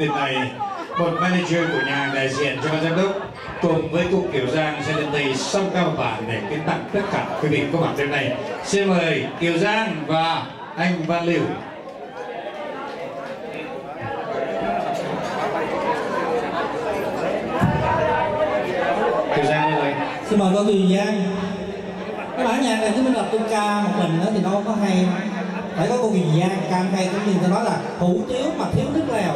đêm này một manager của nhà đại diện cho ban giám đốc cùng với cụ Kiều Giang sẽ lên đây song cao bản để kiến tặng tất cả. Quý vị có mặt đêm này, xin mời Kiều Giang và anh Văn Liễu Kiều Giang rồi xin mời cô Kiều Giang. Cái bản nhạc này chúng mình là tôi ca một mình đó thì đâu có hay. Phải có cô Kiều Giang, ca hay cũng như ta nói là hủ tiếu mà thiếu nước lèo.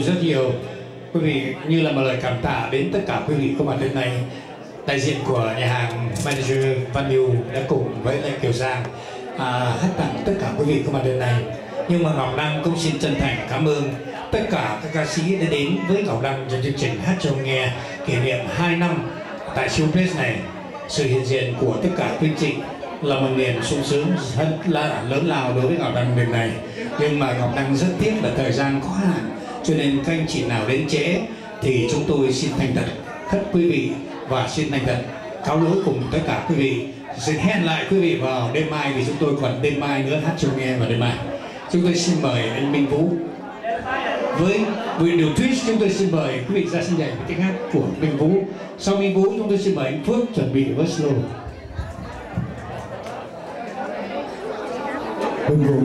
Giang rất nhiều. Quý vị như là một lời cảm tạ đến tất cả quý vị có mặt hôm nay. Đại diện của nhà hàng Manager Văn Miu đã cùng với lại Kiều Giang à, hát tặng tất cả quý vị có mặt hôm nay. Nhưng mà Ngọc Đăng cũng xin chân thành cảm ơn tất cả các ca sĩ đã đến với Ngọc Đăng trong chương trình hát cho nghe kỷ niệm 2 năm tại showplace này. Sự hiện diện của tất cả quý chị là một niềm sung sướng rất là lớn lao đối với Ngọc Đăng lần này nhưng mà Ngọc Đăng rất tiếc là thời gian có hạn cho nên các anh chị nào đến trễ thì chúng tôi xin thành thật khất quý vị và xin thành thật cáo lỗi cùng tất cả quý vị. Xin hẹn lại quý vị vào đêm mai vì chúng tôi còn đêm mai nữa hát cho nghe vào đêm mai. Chúng tôi xin mời anh Minh Vũ. Với buổi điều thuyết chúng tôi xin mời quý vị ra sân nhảy với tiếng hát của Minh Vũ. Sau Minh Vũ, chúng tôi xin mời anh Phước chuẩn bị với slow. Minh Vũ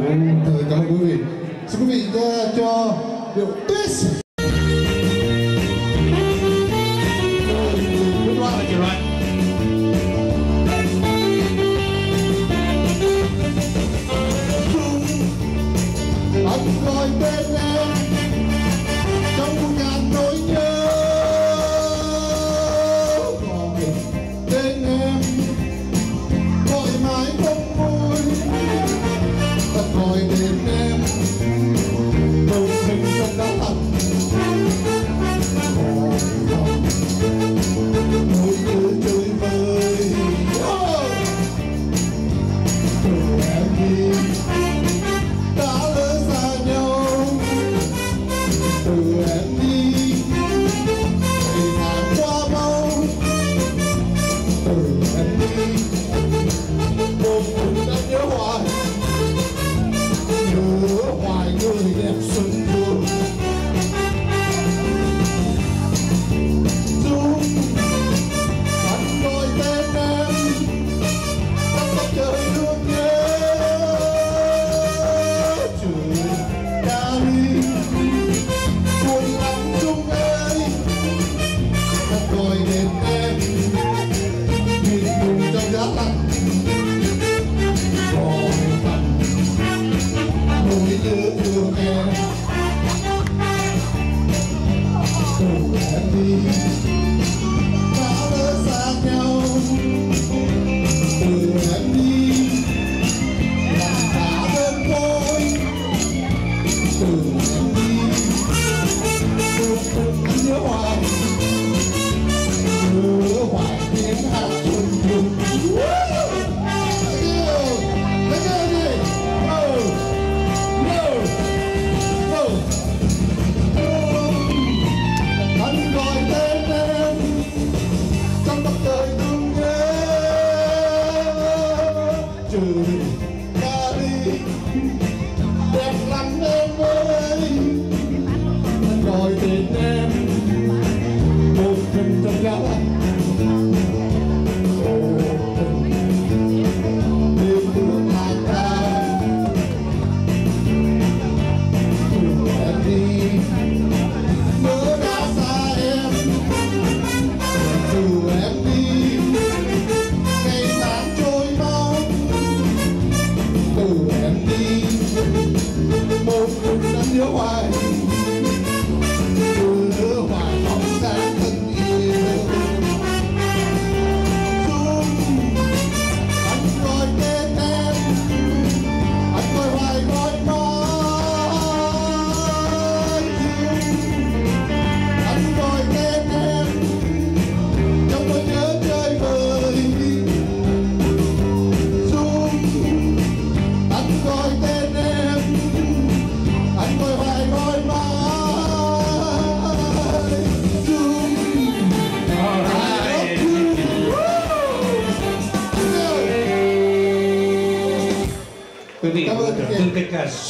cảm ơn quý vị. Xin quý vị uh, cho điệu twist.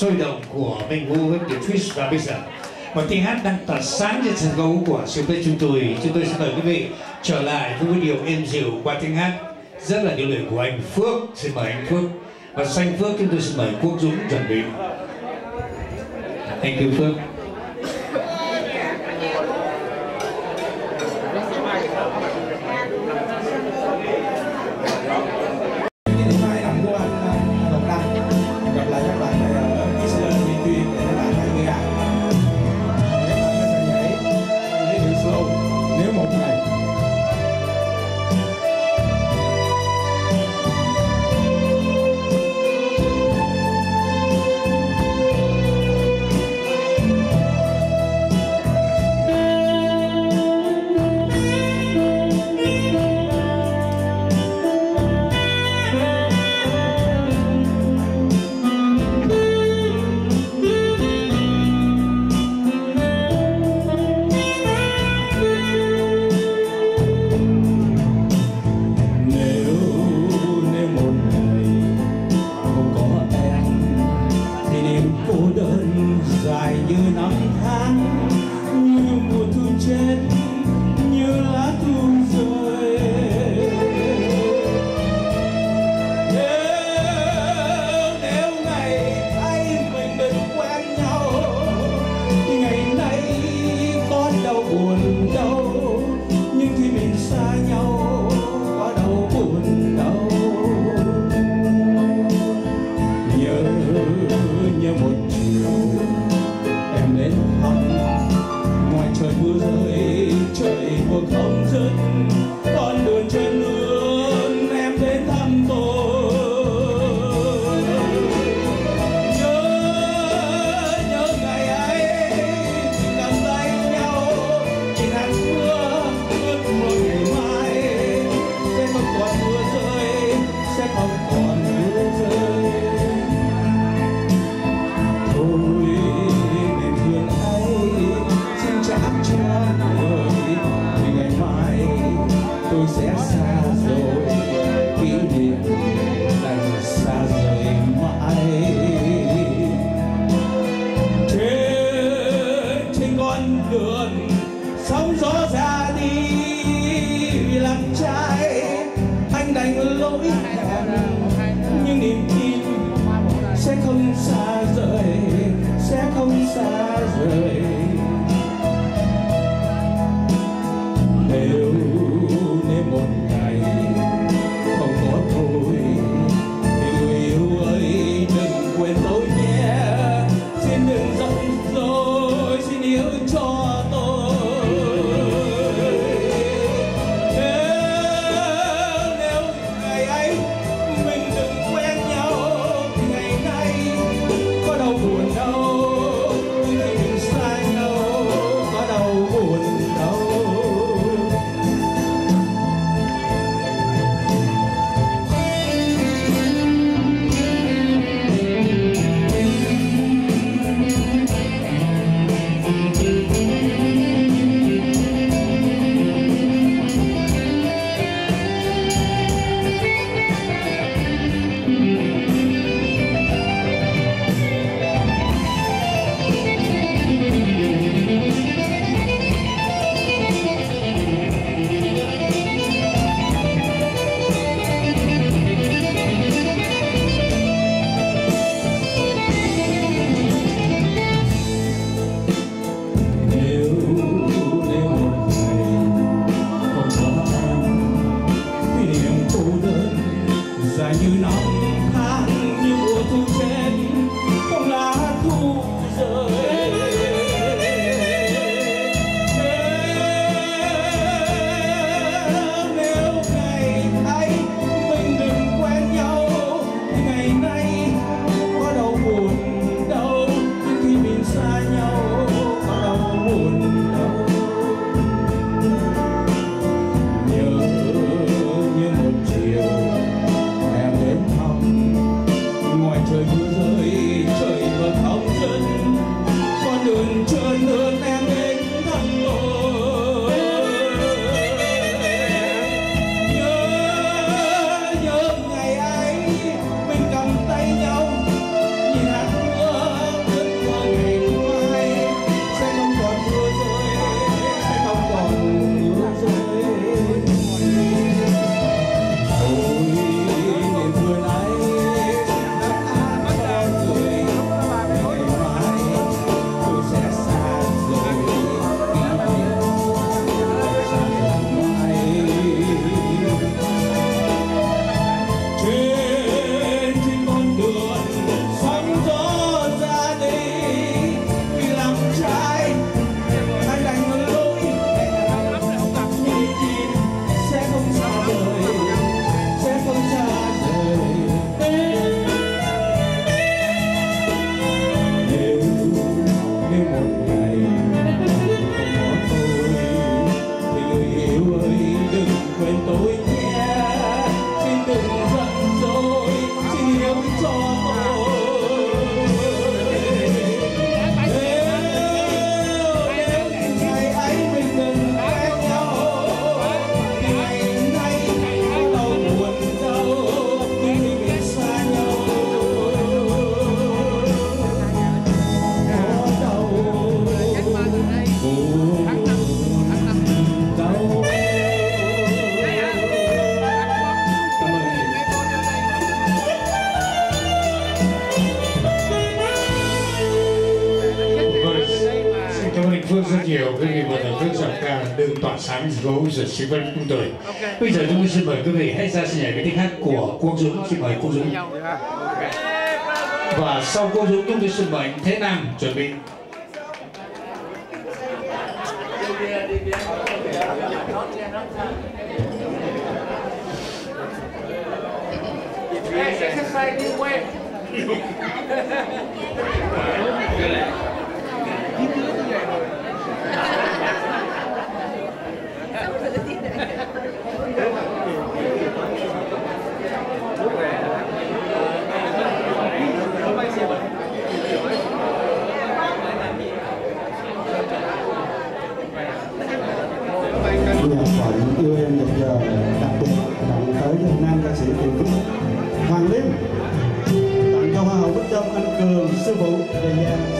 sôi động của mình ngô với Tiểu Twist và bây giờ. Một tiếng hát đang tỏa sáng trên sân khấu của sự với chúng tôi chúng tôi xin mời quý vị trở lại với một điều êm dịu qua tiếng hát. Rất là điều luyện của anh Phước. Xin mời anh Phước. Và xanh Phước, chúng tôi xin mời Quốc Dũng chuẩn bị. Anh Cứu Phước. floors in gone. Rồi xin vân chúng tôi bây giờ chúng tôi xin mời quý vị hãy ra xin nhảy cái tiếng hát của Quốc Dũng. Xin mời Quốc Dũng. Và sau Quốc Dũng chúng tôi xin mời Thế Nam chuẩn bị. Nhạc phận yêu em một giờ đặc biệt tặng tới nam ca sĩ tiền phúc hoàng liêm à, tặng cho hoa hậu bích trâm anh cường sư phụ đề gia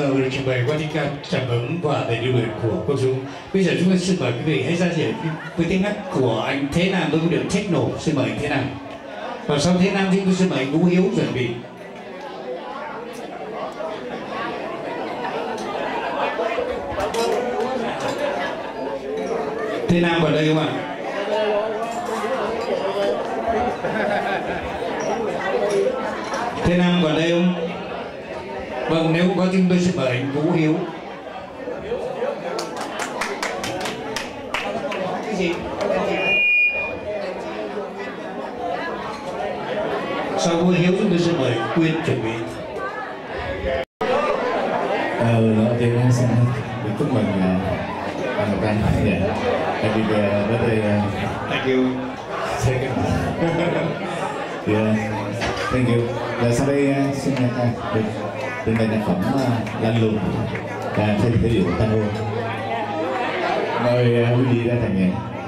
giờ được trình bày qua tiếng ca cảm hứng và đầy lưu luyện của cô chú. Bây giờ chúng tôi xin mời quý vị hãy ra diện với tiếng hát của anh Thế Nam với điệu techno. Xin mời anh Thế Nam. Và sau Thế Nam thì tôi xin mời anh Vũ Hiếu chuẩn bị. Thế Nam vào đây không ạ? Thế Nam vào đây không? Vâng, nếu có chúng tôi xin mời anh Vũ Hiếu. Cái gì? Sau Vũ Hiếu chúng tôi xin mời Quyên chuẩn bị. Ờ, đầu tiên em xin được chúc mừng uh, bạn Ngọc Anh dạ. Happy uh, birthday uh, Thank you. second. yeah. Thank you. Và sau đây xin được trên đây tác phẩm ờ, uh, Lăn Lùng và thêm thể điệu tango. Mời ờ, quý vị ra thành nhạc.